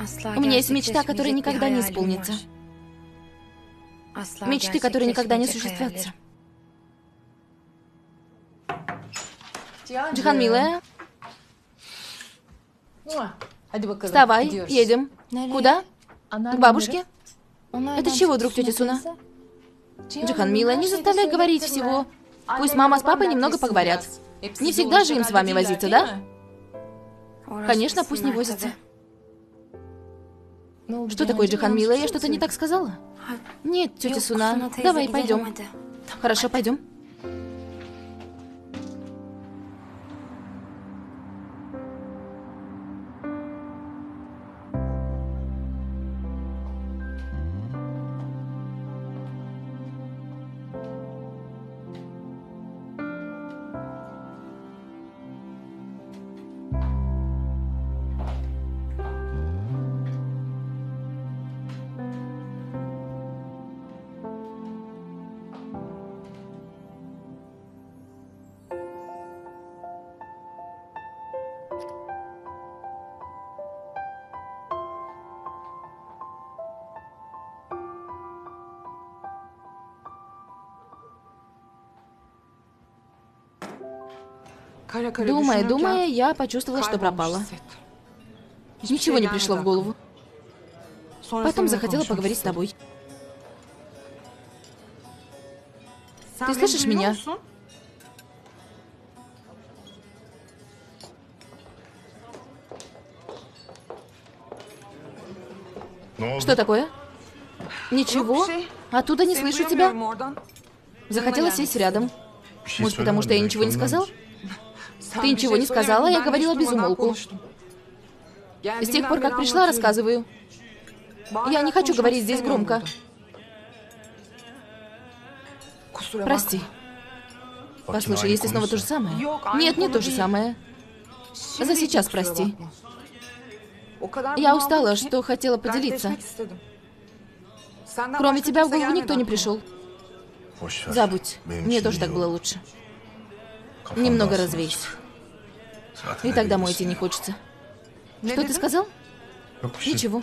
У меня есть мечта, которая никогда не исполнится. Мечты, которые никогда не осуществятся. Джихан, милая, вставай, едем. Куда? К бабушке? Это чего, друг тети Суна? Джихан, милая, не заставляй говорить всего. Пусть мама с папой немного поговорят. Не всегда же им с вами возиться, да? Конечно, пусть не возятся. Что такое, Джихан, милая? Я что-то не так сказала? Нет, тетя Суна, давай, пойдем. Хорошо, пойдем. Думая, думая, я почувствовала, что пропала. Ничего не пришло в голову. Потом захотела поговорить с тобой. Ты слышишь меня? Что такое? Ничего. Оттуда не слышу тебя. Захотела сесть рядом. Может, потому что я ничего не сказал? Ты ничего не сказала, я говорила без умолку. С тех пор, как пришла, рассказываю. Я не хочу говорить здесь громко. Прости. Послушай, если снова то же самое... Нет, не то же самое. За сейчас прости. Я устала, что хотела поделиться. Кроме тебя в голову никто не пришел. Забудь. Мне тоже так было лучше. Немного развейся. И тогда домой идти не хочется. Что ты сказал? Ничего.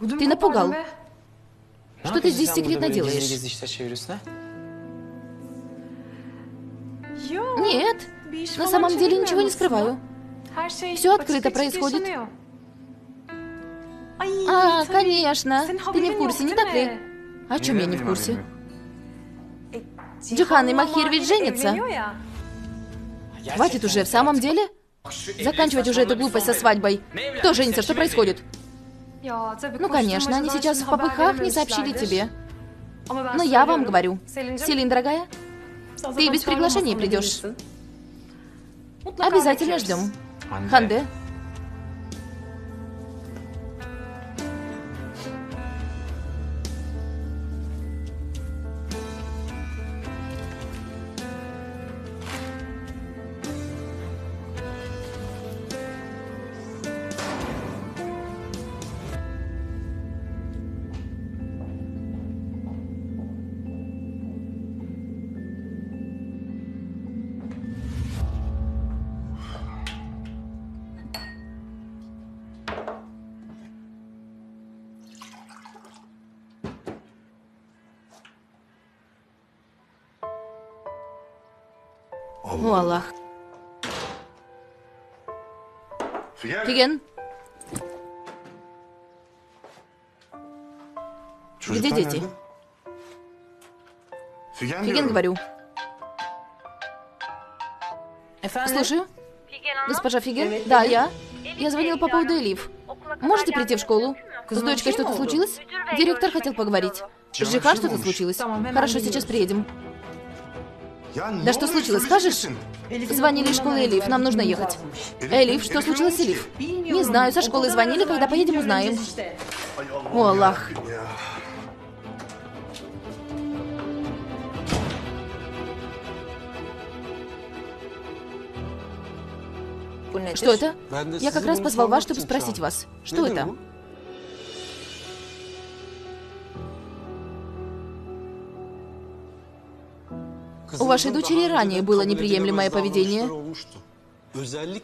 Ты напугал. Что ты здесь секретно делаешь? Нет, на самом деле ничего не скрываю. Все открыто происходит. А, конечно. Ты не в курсе, не так ли? О чем я не в курсе? Джихан и Махир ведь женятся. Хватит уже, в самом деле? Заканчивать уже эту глупость со свадьбой. Кто женится? Что происходит? Ну, конечно, они сейчас в попыхах не сообщили тебе. Но я вам говорю. Селин, дорогая, ты без приглашения придешь. Обязательно ждем. Ханде, Фиген. Где дети? Фиген, говорю. Слушаю. Госпожа Фиген? Да, я. Я звонила по поводу Элиф. Можете прийти в школу? С дочкой что-то случилось? Директор хотел поговорить. С Жиха что-то случилось? Хорошо, сейчас приедем. Да что случилось, скажешь? Звонили из школы Элиф, нам нужно ехать. Элиф, что случилось с Элиф? Не знаю, со школы звонили, когда поедем, узнаем. О, Аллах. Что это? Я как раз позвал вас, чтобы спросить вас. Что это? У вашей дочери ранее было неприемлемое поведение.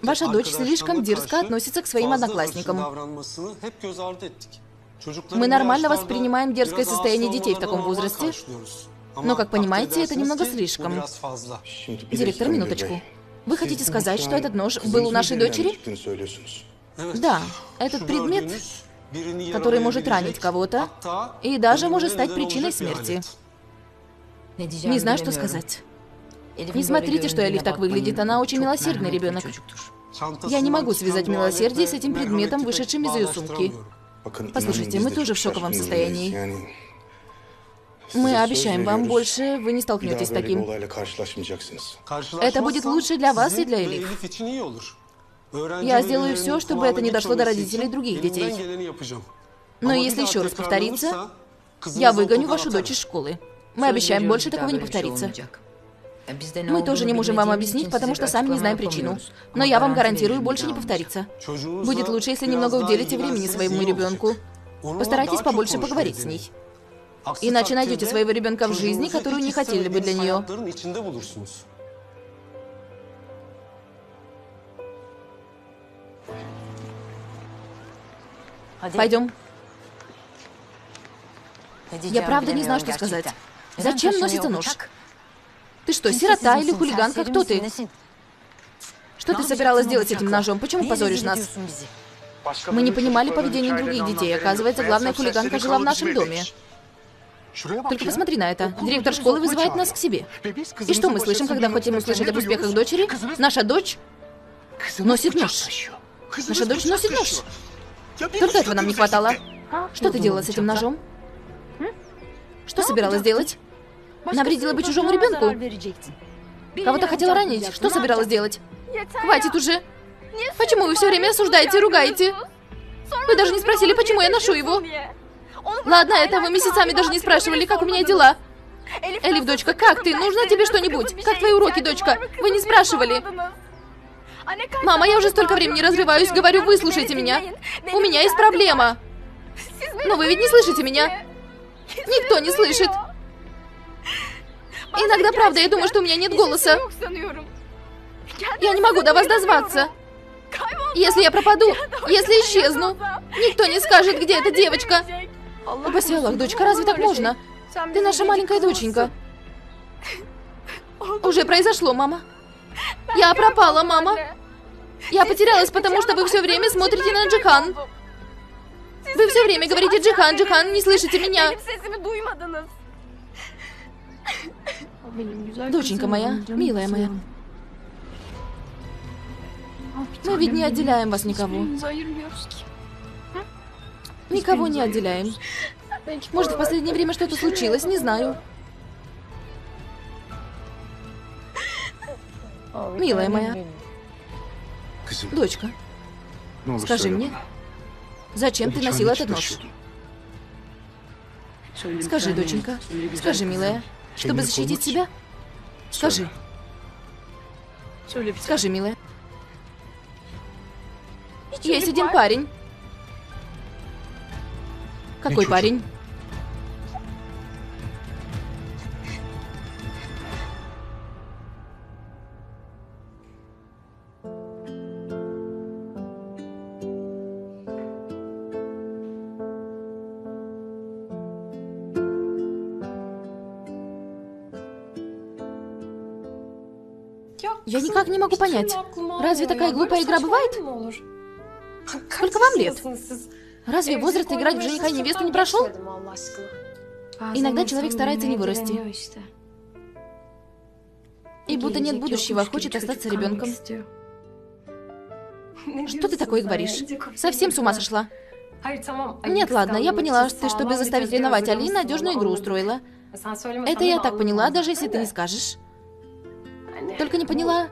Ваша дочь слишком дерзко относится к своим одноклассникам. Мы нормально воспринимаем дерзкое состояние детей в таком возрасте, но, как понимаете, это немного слишком. Директор, минуточку. Вы хотите сказать, что этот нож был у нашей дочери? Да, этот предмет, который может ранить кого-то и даже может стать причиной смерти. Не знаю, что сказать. Не смотрите, что Элиф так выглядит. Она очень милосердный ребенок. Я не могу связать милосердие с этим предметом, вышедшим из ее сумки. Послушайте, мы тоже в шоковом состоянии. Мы обещаем вам больше, вы не столкнетесь с таким. Это будет лучше для вас и для Элиф. Я сделаю все, чтобы это не дошло до родителей других детей. Но если еще раз повторится, я выгоню вашу дочь из школы. Мы обещаем, больше такого не повторится. Мы тоже не можем вам объяснить, потому что сами не знаем причину. Но я вам гарантирую, больше не повторится. Будет лучше, если немного уделите времени своему ребенку. Постарайтесь побольше поговорить с ней. Иначе найдете своего ребенка в жизни, которую не хотели бы для нее. Пойдем. Я правда не знаю, что сказать. Зачем носится нож? Ты что, сирота или хулиганка? Кто ты? Что ты собиралась делать с этим ножом? Почему позоришь нас? Мы не понимали поведение других детей. Оказывается, главная хулиганка жила в нашем доме. Только посмотри на это. Директор школы вызывает нас к себе. И что мы слышим, когда хотим услышать об успехах дочери? Наша дочь носит нож. Наша дочь носит нож. Только этого нам не хватало. Что ты делала с этим ножом? Что собиралась делать? Навредила бы чужому ребенку? Кого-то хотела ранить? Что собиралась делать? Хватит уже. Почему вы все время осуждаете и ругаете? Вы даже не спросили, почему я ношу его. Ладно, это вы месяцами даже не спрашивали, как у меня дела. Элиф, дочка, как ты? Нужно тебе что-нибудь? Как твои уроки, дочка? Вы не спрашивали. Мама, я уже столько времени разрываюсь, говорю, выслушайте меня. У меня есть проблема. Но вы ведь не слышите меня. Никто не слышит. Иногда, правда, я думаю, что у меня нет голоса. Я не могу до вас дозваться. Если я пропаду, если исчезну, никто не скажет, где эта девочка. Упаси Аллах, дочка, разве так можно? Ты наша маленькая доченька. Уже произошло, мама. Я пропала, мама. Я потерялась, потому что вы все время смотрите на Джихан. Вы все время говорите Джихан, Джихан, не слышите меня. Доченька моя, милая моя. Мы ведь не отделяем вас никого. Никого не отделяем. Может, в последнее время что-то случилось, не знаю. Милая моя. Дочка, скажи мне, зачем ты носила этот нож? Скажи, доченька, скажи, милая, чтобы защитить себя? Скажи. Скажи, милая. Есть один парень. Какой парень? Никак не могу понять. Разве такая глупая игра бывает? Сколько вам лет? Разве возраст играть в жениха и невесту не прошел? Иногда человек старается не вырасти. И будто нет будущего, хочет остаться ребенком. Что ты такое говоришь? Совсем с ума сошла? Нет, ладно, я поняла, что ты, чтобы заставить ревновать Али, надежную игру устроила. Это я так поняла, даже если ты не скажешь. Только не поняла,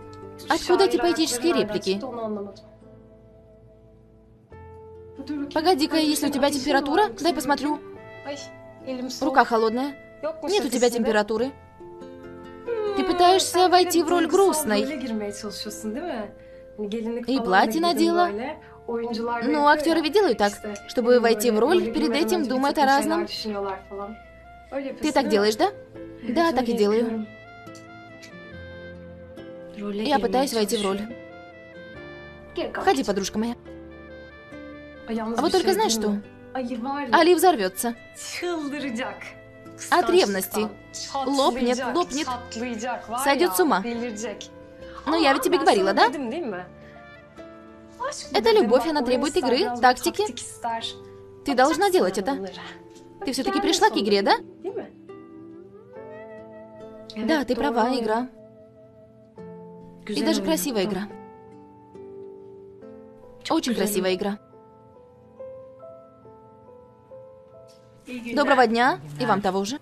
откуда эти поэтические реплики? Погоди-ка, если у тебя температура, дай посмотрю. Рука холодная. Нет у тебя температуры. Ты пытаешься войти в роль грустной. И платье надела. Ну, актеры ведь делают так, чтобы войти в роль, перед этим думают о разном. Ты так делаешь, да? Да, так и делаю. Я пытаюсь войти в роль. Ходи, подружка моя. А вот только знаешь что? Али взорвется. От ревности. Лопнет, лопнет. Сойдет с ума. Но я ведь тебе говорила, да? Это любовь, она требует игры, тактики. Ты должна делать это. Ты все-таки пришла к игре, да? Да, ты права, игра. И даже красивая игра. Очень красивая игра. Доброго дня, и вам того же.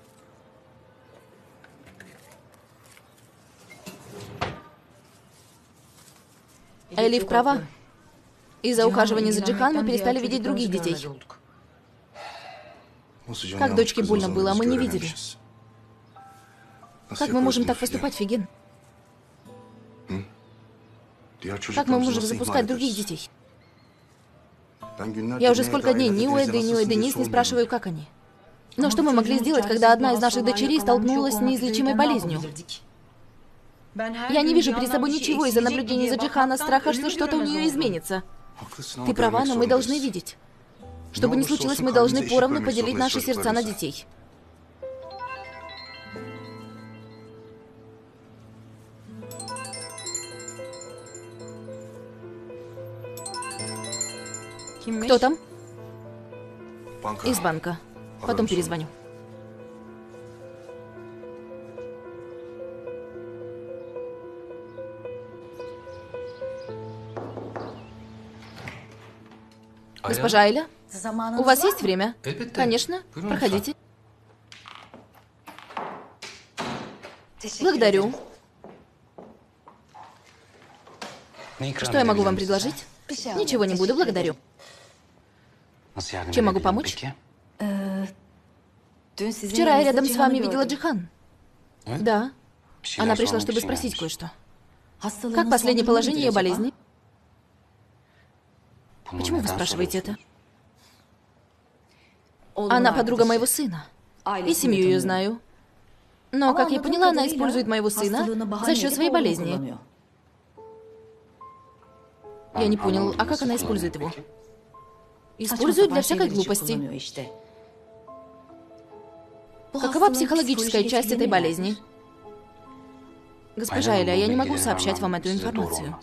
Элиф права. Из-за ухаживания за Джихан мы перестали видеть других детей. Как дочке больно было, а мы не видели. Как мы можем так поступать, Фиген? Как мы можем запускать других детей? Я уже сколько дней ни у Эды, ни у Эденис не спрашиваю, как они. Но что мы могли сделать, когда одна из наших дочерей столкнулась с неизлечимой болезнью? Я не вижу перед собой ничего из-за наблюдений за Джихана, страха, что что-то у нее изменится. Ты права, но мы должны видеть. Что бы ни случилось, мы должны поровну поделить наши сердца на детей. Кто там? Из банка. Потом перезвоню. Госпожа Айля, у вас есть время? Конечно, проходите. Благодарю. Что я могу вам предложить? Ничего не буду, благодарю. Чем могу помочь? Вчера я рядом с вами видела Джихан. Да. Она пришла, чтобы спросить кое-что. Как последнее положение ее болезни? Почему вы спрашиваете это? Она подруга моего сына. И семью ее знаю. Но, как я поняла, она использует моего сына за счет своей болезни. Я не понял, а как она использует его? Использует для всякой глупости. Какова психологическая часть этой болезни? Госпожа Эля, я не могу сообщать вам эту информацию.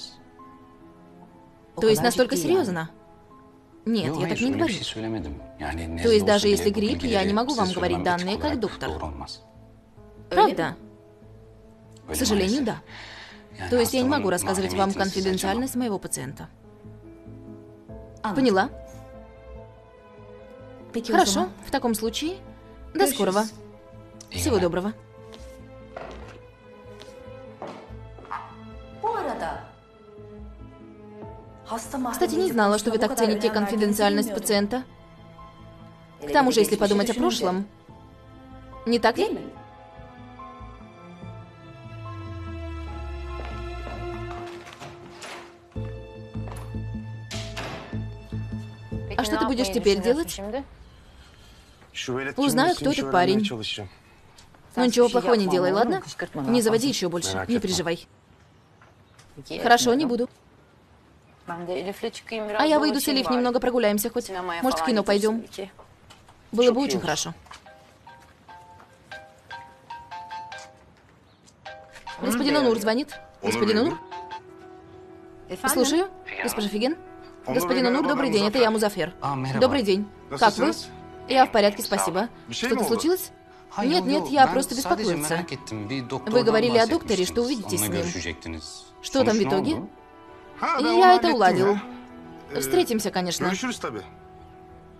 То есть настолько серьезно? Нет, я так не говорю. То есть даже если грипп, я не могу вам говорить данные как доктор. Правда? К сожалению, да. То есть я не могу рассказывать вам конфиденциальность моего пациента. Поняла? Хорошо, в таком случае, до скорого. Всего доброго. Кстати, не знала, что вы так цените конфиденциальность пациента. К тому же, если подумать о прошлом, не так ли? А что ты будешь теперь делать? Узнаю, кто этот парень. Но ничего плохого не делай, ладно? Не заводи еще больше, не переживай. Хорошо, не буду. А я выйду с Элиф, немного прогуляемся хоть. Может, в кино пойдем? Было бы очень хорошо. Господин Онур звонит. Господин Онур? Слушаю. Госпожа Фиген? Господин Онур, добрый день. Это я, Музафер. Добрый день. Как вы? Я в порядке, спасибо. Что-то случилось? Нет, нет, я просто беспокоился. Вы говорили о докторе, что увидитесь с ним. Что там в итоге? Я это уладил. Встретимся, конечно.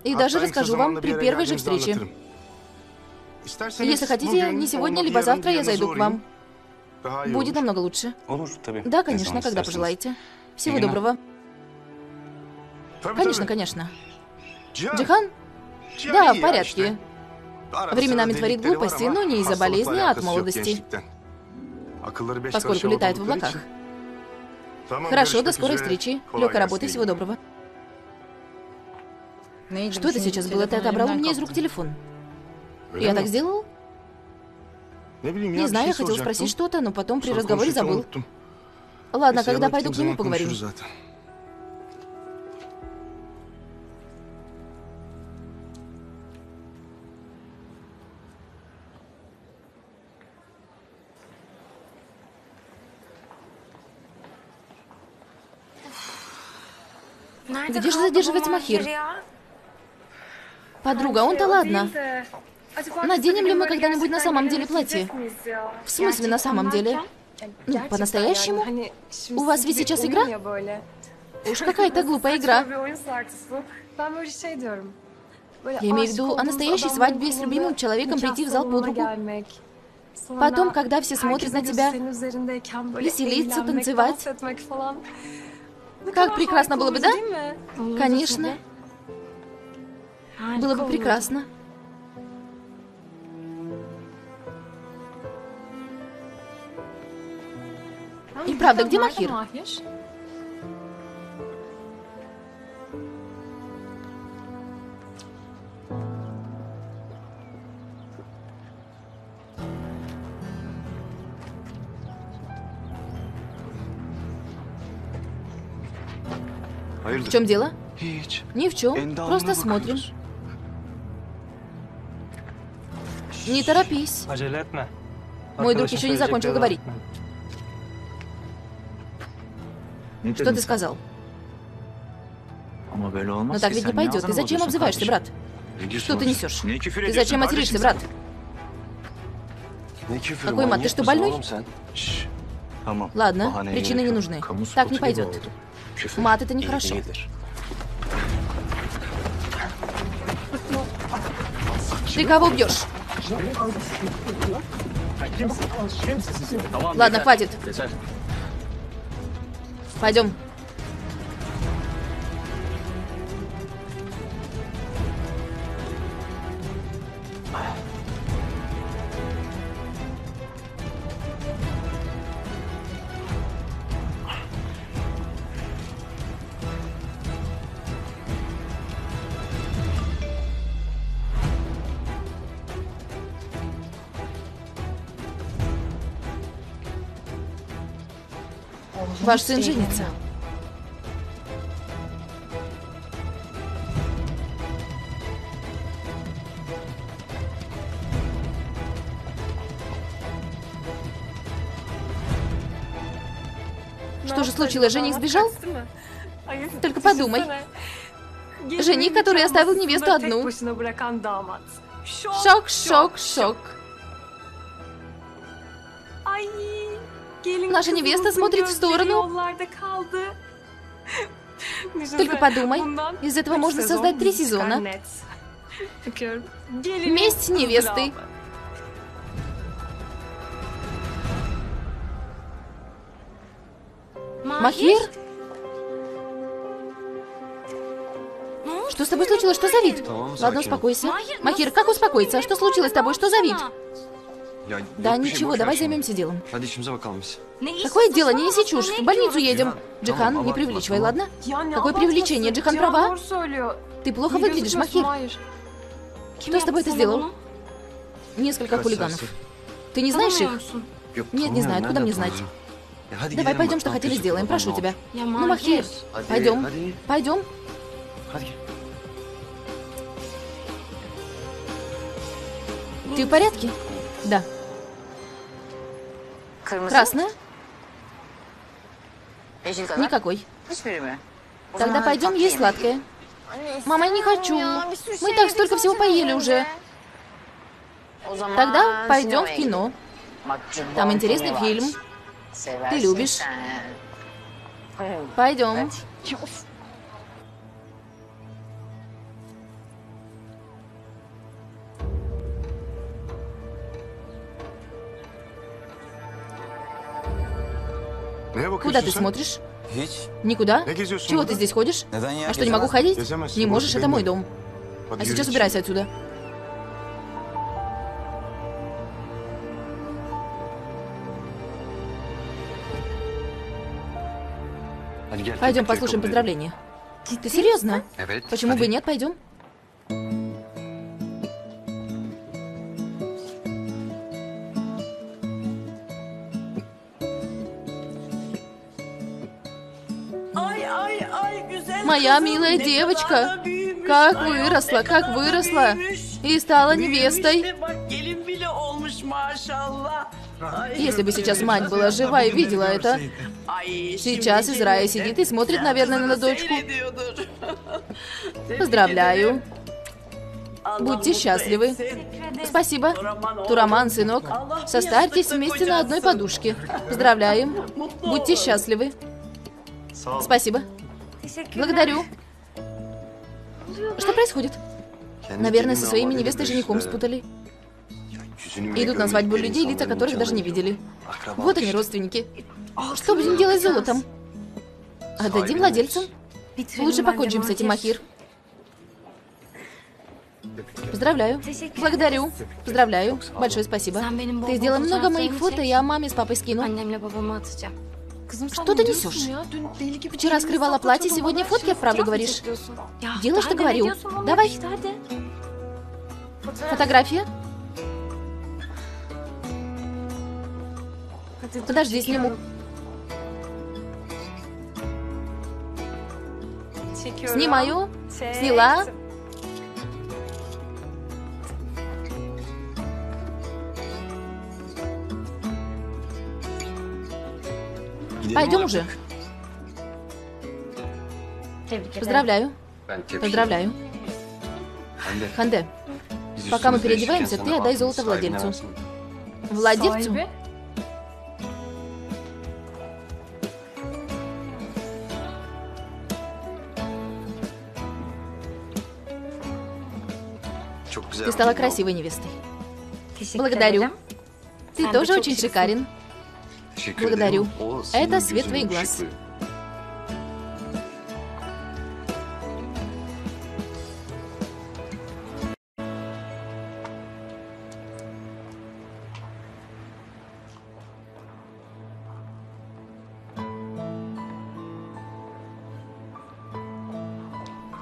И даже расскажу вам при первой же встрече. Если хотите, не сегодня, либо завтра я зайду к вам. Будет намного лучше. Да, конечно, когда пожелаете. Всего доброго. Конечно, конечно. Джихан? Да, в порядке. Временами творит глупости, но не из-за болезни, а от молодости. Поскольку летает в облаках. Хорошо, до скорой встречи. Легкой работы, всего доброго. Что это сейчас было? Ты отобрал у меня из рук телефон. Я так сделал? Не знаю, я хотел спросить что-то, но потом при разговоре забыл. Ладно, когда пойду к нему, поговорим. Где же задерживается Махир? Подруга, он-то ладно. Наденем ли мы когда-нибудь на самом деле платье? В смысле на самом деле? Ну, по-настоящему? У вас ведь сейчас игра? Уж какая-то глупая игра. Я имею в виду о настоящей свадьбе с любимым человеком прийти в зал подругу. Потом, когда все смотрят на тебя, веселиться, танцевать. Как прекрасно было бы, да? Конечно. Было бы прекрасно. И правда, где Махир? В чем дело? Ни в чем. Просто смотрим. Не торопись. Мой друг еще не закончил говорить. Что ты сказал? Но так ведь не пойдет. Ты зачем обзываешься, брат? Что ты несешь? Ты зачем материшься, брат? Какой мат? Ты что, больной? Ладно, причины не нужны. Так не пойдет. Мат это нехорошо. Ты кого бьешь? Ладно, хватит. Пойдем. Ваш сын женится. Что же случилось? Жених сбежал? Только подумай. Жених, который оставил невесту одну. Шок, шок, шок. Наша невеста смотрит в сторону. Только подумай, из этого можно создать три сезона. Месть невесты. Махир? Что с тобой случилось? Что за вид? Ладно, успокойся. Махир, как успокоиться? Что случилось с тобой? Что за вид? Да ничего, давай займемся делом. Какое дело? Не неси чушь. В больницу едем. Джихан, не привлечивай, ладно? Какое привлечение? Джихан права? Ты плохо выглядишь, Махир. Кто с тобой это сделал? Несколько хулиганов. Ты не знаешь их? Нет, не знаю. Откуда мне знать? Давай пойдем, что хотели сделаем. Прошу тебя. Ну, Махир, пойдем. Пойдем. Ты в порядке? Да. Красная? Никакой. Тогда пойдем есть сладкое. Мама, я не хочу. Мы так столько всего поели уже. Тогда пойдем в кино. Там интересный фильм. Ты любишь. Пойдем. Куда ты смотришь? Никуда? Чего ты здесь ходишь? А что, не могу ходить? Не можешь, это мой дом. А сейчас убирайся отсюда. Пойдем послушаем поздравления. Ты серьезно? Почему бы и нет? Пойдем. Моя милая девочка, как выросла, как выросла. И стала невестой. Если бы сейчас мать была жива и видела это. Сейчас Израя сидит и смотрит, наверное, на дочку. Поздравляю. Будьте счастливы. Спасибо. Тураман, сынок. Состарьтесь вместе на одной подушке. Поздравляем. Будьте счастливы. Спасибо. Благодарю. Что происходит? Наверное, со своими невестой женихом спутали. Идут на свадьбу людей, лица которых даже не видели. Вот они, родственники. Что будем делать с золотом? Отдадим владельцам? Лучше покончим с этим, Махир. Поздравляю. Благодарю. Поздравляю. Большое спасибо. Ты сделал много моих фото, я маме с папой скину. Что ты несешь? Вчера скрывала платье, сегодня фотки отправлю, говоришь? Делай, что говорю. Давай. Фотография? Подожди, сниму. Снимаю. Сняла. Пойдем уже. Поздравляю. Поздравляю. Ханде, пока мы переодеваемся, ты отдай золото владельцу. Владельцу? Ты стала красивой невестой. Благодарю. Ты тоже очень шикарен. Благодарю. Это свет твоих глаз.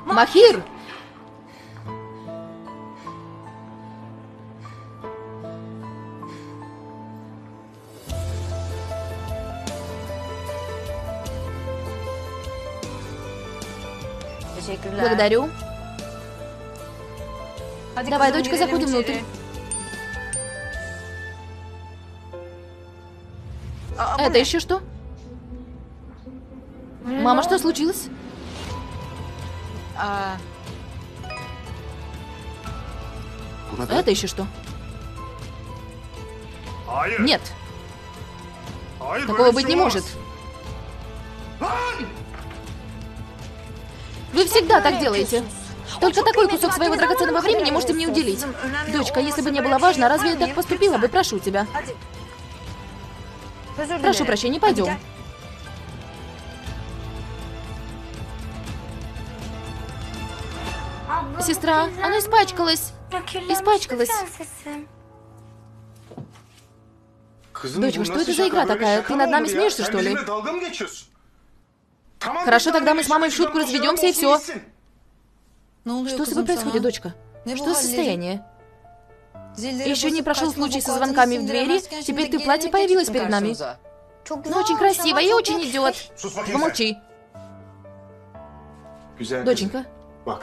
Махир! Благодарю. Давай, дочка, заходим внутрь. Это еще что? Мама, что случилось? Это еще что? Нет. Такого быть не может. Вы всегда так делаете. Только такой кусок своего драгоценного времени можете мне уделить. Дочка, если бы не было важно, разве я так поступила бы? Прошу тебя. Прошу прощения, пойдем. Сестра, она испачкалась. Испачкалась. Дочка, что это за игра такая? Ты над нами смеешься, что ли? Хорошо, тогда мы с мамой в шутку разведемся и все. Что с тобой происходит, дочка? Что за состояние? Еще не прошел случай со звонками в двери, теперь ты в платье появилась перед нами. Ну, очень красиво и очень идет. Помолчи. Доченька,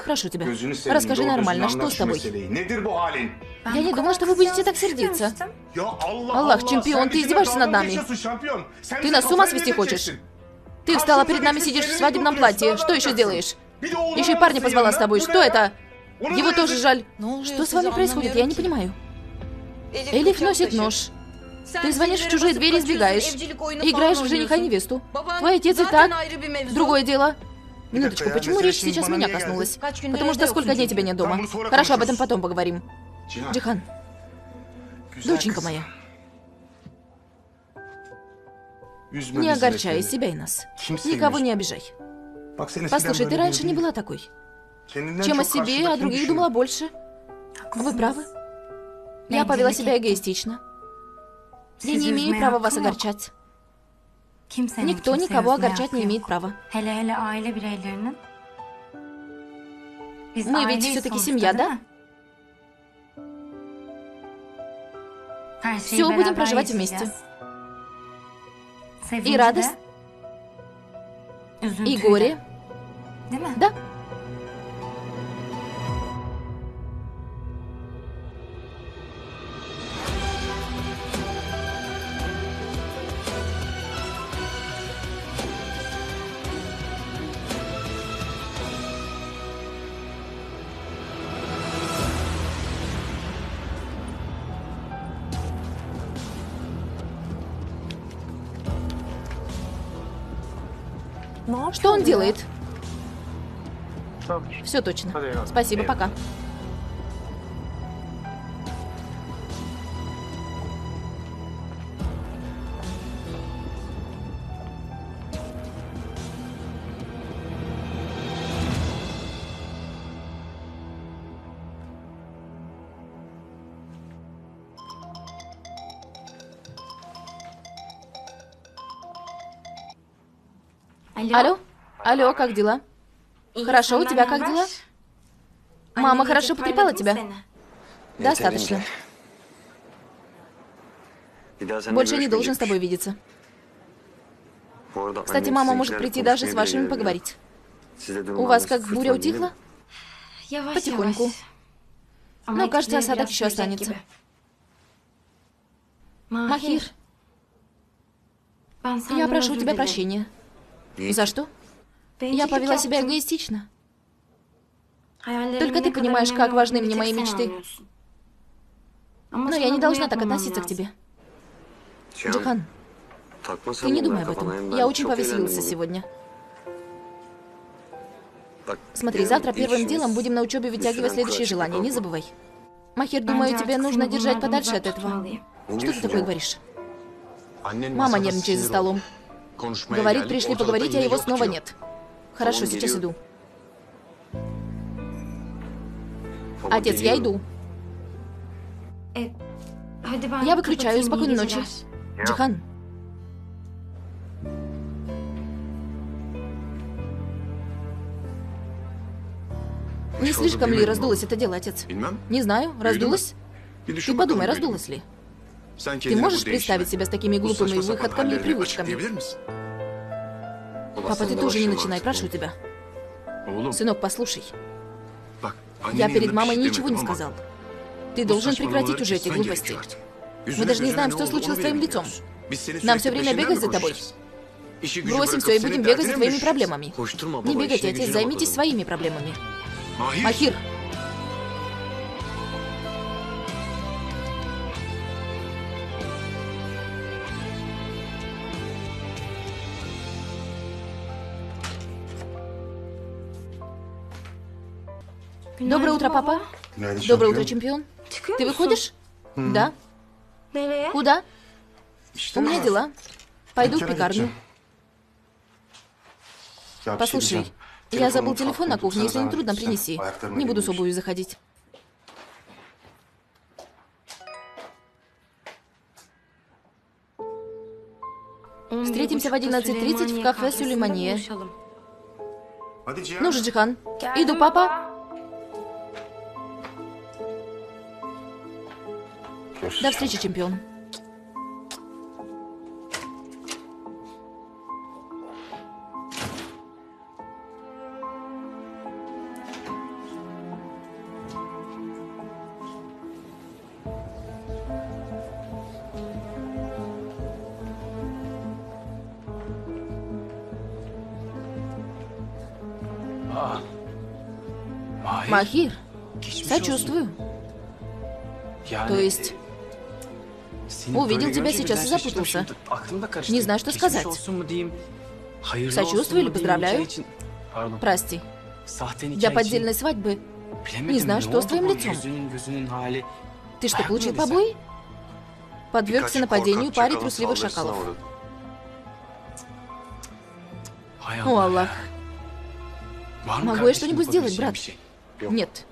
прошу тебя, расскажи нормально, что с тобой? Я не думала, что вы будете так сердиться. Аллах, чемпион, ты издеваешься над нами. Ты нас с ума свести хочешь? Ты встала перед нами, сидишь в свадебном платье. Что еще сделаешь? Еще и парня позвала с тобой. Что это? Его тоже жаль. Что с вами происходит? Я не понимаю. Элиф носит нож. Ты звонишь в чужие двери и сбегаешь. И играешь в жениха и невесту. Твой отец и так. Другое дело. Минуточку, почему речь сейчас меня коснулась? Потому что сколько дней тебя нет дома. Хорошо, об этом потом поговорим. Джихан. Доченька моя. Не огорчай себя и нас. Никого не обижай. Послушай, ты раньше не была такой. Чем о себе, о других думала больше. Вы правы. Я повела себя эгоистично. Я не имею права вас огорчать. Никто никого огорчать не имеет права. Мы ведь все-таки семья, да? Все будем проживать вместе. И радость, и горе. Да. Что он делает? Все точно. Спасибо, пока. Алло? Алло, как дела? Хорошо, у тебя как дела? Мама хорошо потрепала тебя? Достаточно. Больше не должен с тобой видеться. Кстати, мама может прийти даже с вашими поговорить. У вас как буря утихла? Потихоньку. Но, кажется, осадок еще останется. Махир, я прошу у тебя прощения. За что? Я повела себя эгоистично. Только ты понимаешь, как важны мне мои мечты. Но я не должна так относиться к тебе. Джихан, ты не думай об этом. Я очень повеселился сегодня. Смотри, завтра первым делом будем на учебе вытягивать следующее желание, не забывай. Махир, думаю, тебе нужно держать подальше от этого. Что ты такое говоришь? Мама нервничает за столом. Говорит, пришли поговорить, а его снова нет. Хорошо, сейчас иду. Отец, я иду. Я выключаю. Спокойной ночи. Джихан. Не слишком ли раздулось это дело, отец? Не знаю, раздулось? Ты подумай, раздулось ли? Ты можешь представить себя с такими глупыми выходками и привычками? Папа, ты тоже не начинай, прошу тебя. Сынок, послушай. Я перед мамой ничего не сказал. Ты должен прекратить уже эти глупости. Мы даже не знаем, что случилось с твоим лицом. Нам все время бегать за тобой. Бросим все и будем бегать за твоими проблемами. Не бегайте, отец, займитесь своими проблемами. Махир, Доброе утро, папа. Доброе утро, чемпион. Ты выходишь? Да. Куда? У меня дела. Пойду в пекарню. Послушай, я забыл телефон на кухне, если не трудно, принеси. Не буду с обувью заходить. Встретимся в 11.30 в кафе Сулеймания. Ну же, Джихан. Иду, папа. До встречи, чемпион. Махир, сочувствую. То есть, увидел тебя сейчас и запутался. Не знаю, что сказать. Сочувствую или поздравляю? Прости. Для поддельной свадьбы не знаю, что с твоим лицом. Ты что, получил побои? Подвергся нападению паре трусливых шакалов. О, Аллах. Могу я что-нибудь сделать, брат? Нет.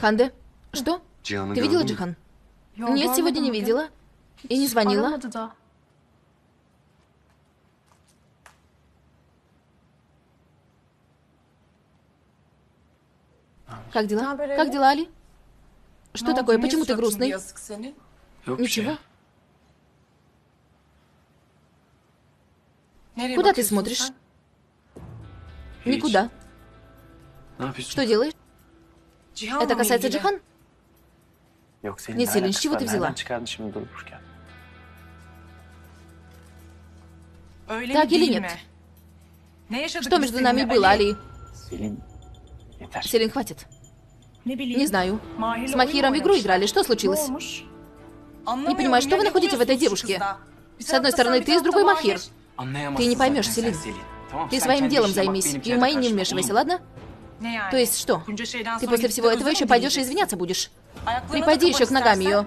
Ханде, что? Ты видела Джихан? Нет, сегодня не видела. И не звонила. Как дела? Как дела, Али? Что такое? Почему ты грустный? Ничего. Куда ты смотришь? Никуда. Что делаешь? Это касается Джихан? Не, Селин, с чего ты взяла? Так или нет? Что между нами было, Али? Селин, хватит. Не знаю. С Махиром в игру играли. Что случилось? Не понимаю, что вы находите в этой девушке? С одной стороны ты, с другой Махир. Ты не поймешь, Селин. Ты своим делом займись, и в мои не вмешивайся, ладно? То есть что? Ты после всего этого еще пойдешь и извиняться будешь? Припади еще к ногам ее.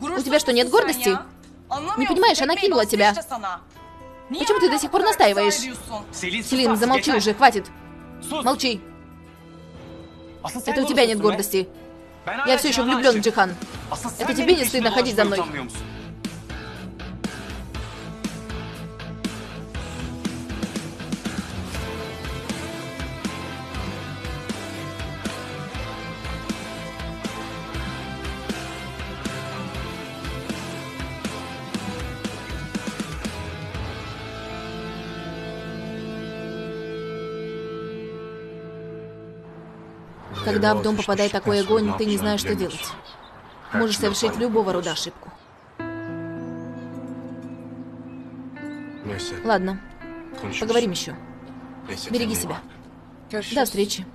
У тебя что, нет гордости? Не понимаешь, она кинула тебя. Почему ты до сих пор настаиваешь? Селин, замолчи уже, хватит. Молчи. Это у тебя нет гордости. Я все еще влюблен в Джихан. Это тебе не стыдно ходить за мной? Когда в дом попадает такой огонь, ты не знаешь, что делать. Можешь совершить любого рода ошибку. Ладно, поговорим еще. Береги себя. До встречи.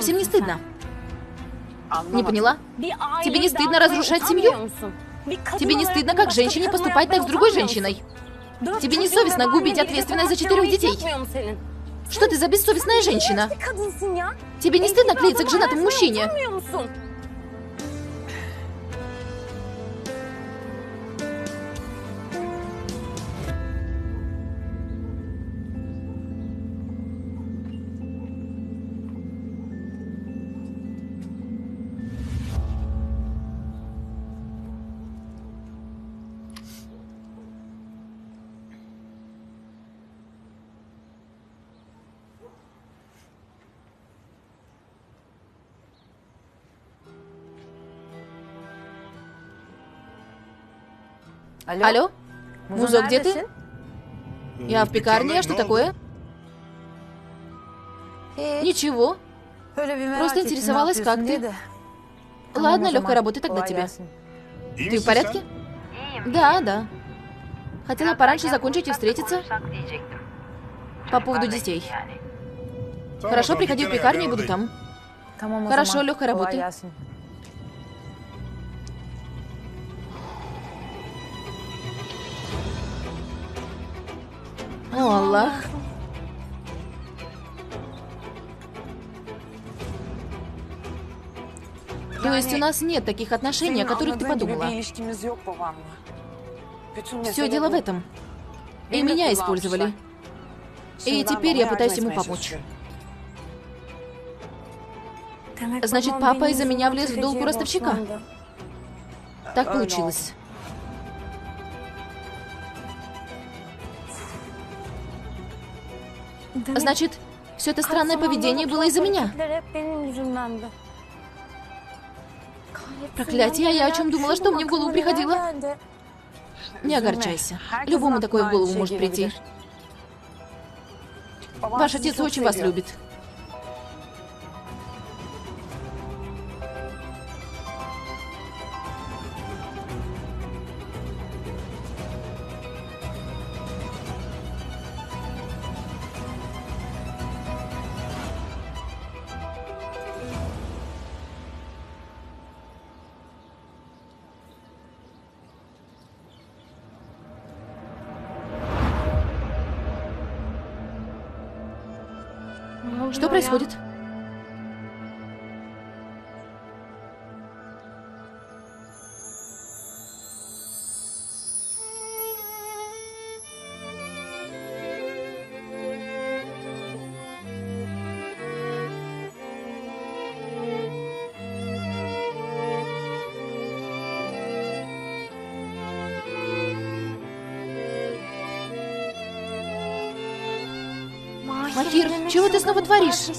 Совсем не стыдно? Не поняла? Тебе не стыдно разрушать семью? Тебе не стыдно, как женщине поступать так с другой женщиной? Тебе не совестно губить ответственность за четырех детей? Что ты за бессовестная женщина? Тебе не стыдно клеиться к женатому мужчине? Алло? Музо, где ты? Я в пекарне, а что такое? Ничего. Просто интересовалась, как ты. Ладно, легкой работы тогда тебе. Ты в порядке? Да, да. Хотела пораньше закончить и встретиться. По поводу детей. Хорошо, приходи в пекарню и буду там. Хорошо, легкой работы. О, Аллах. То есть у нас нет таких отношений, о которых ты подумала. Все дело в этом. И меня использовали. И теперь я пытаюсь ему помочь. Значит, папа из-за меня влез в долг у ростовщика? Так получилось. Значит, все это странное поведение было из-за меня. Проклятие, а я о чем думала, что мне в голову приходило? Не огорчайся. Любому такое в голову может прийти. Ваш отец очень вас любит. Происходит? Макир, чего ты снова творишь?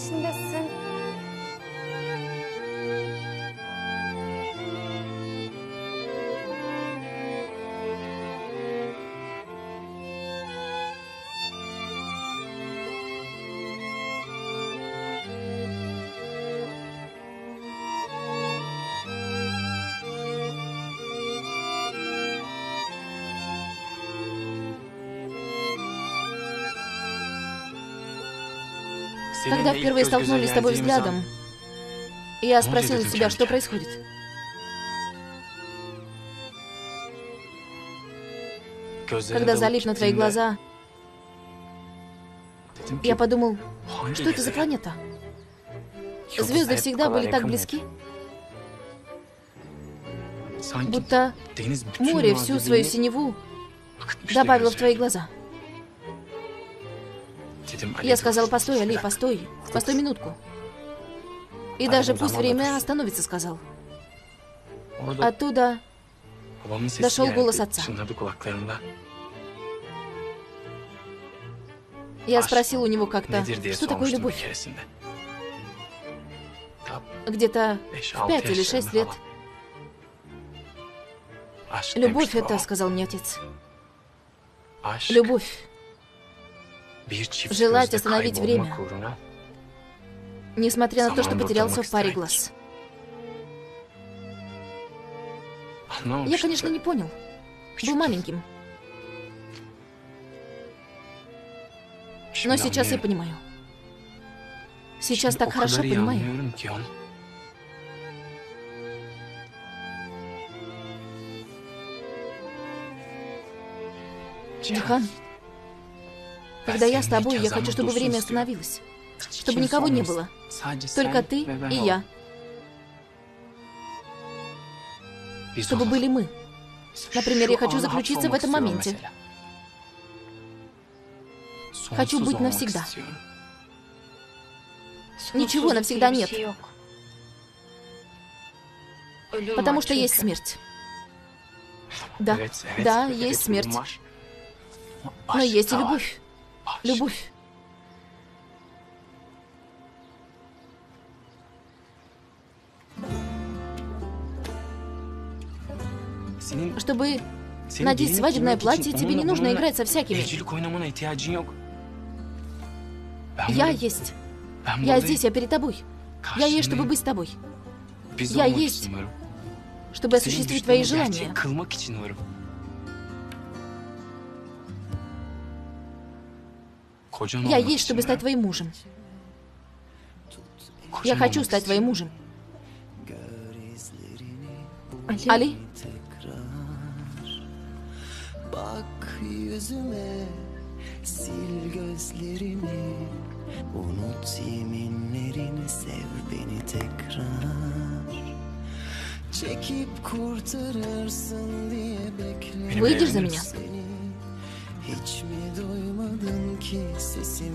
Когда впервые столкнулись с тобой взглядом, я спросила себя, что происходит. Когда залип на твои глаза, я подумал, что это за планета? Звезды всегда были так близки, будто море всю свою синеву добавило в твои глаза. Я сказал, постой, Али, постой. Постой минутку. И даже пусть время остановится, сказал. Оттуда дошел голос отца. Я спросил у него как-то, что такое любовь? Где-то в пять или шесть лет. Любовь это, сказал мне отец. Любовь желать остановить время, несмотря на то, что потерялся в паре глаз. Я, конечно, не понял. Был маленьким. Но сейчас я понимаю. Сейчас так хорошо понимаю. Джихан, когда я с тобой, я хочу, чтобы время остановилось. Чтобы никого не было. Только ты и я. Чтобы были мы. Например, я хочу заключиться в этом моменте. Хочу быть навсегда. Ничего навсегда нет. Потому что есть смерть. Да, да, есть смерть. Но есть и любовь. Любовь. Чтобы Надеть свадебное платье, тебе не нужно играть со всякими. Ben Я есть. Я здесь, я перед тобой. Я есть, чтобы быть с тобой. Я есть. Чтобы осуществить твои желания. Я есть, чтобы стать твоим мужем. Я хочу стать твоим мужем. Ali, Ali, bak yüzüme sil gözlerini unut yeminlerini sev beni tekrar çekip kurtarırsın diye bekledim выйдешь за меня? Hiç mi duymadın ki sesimi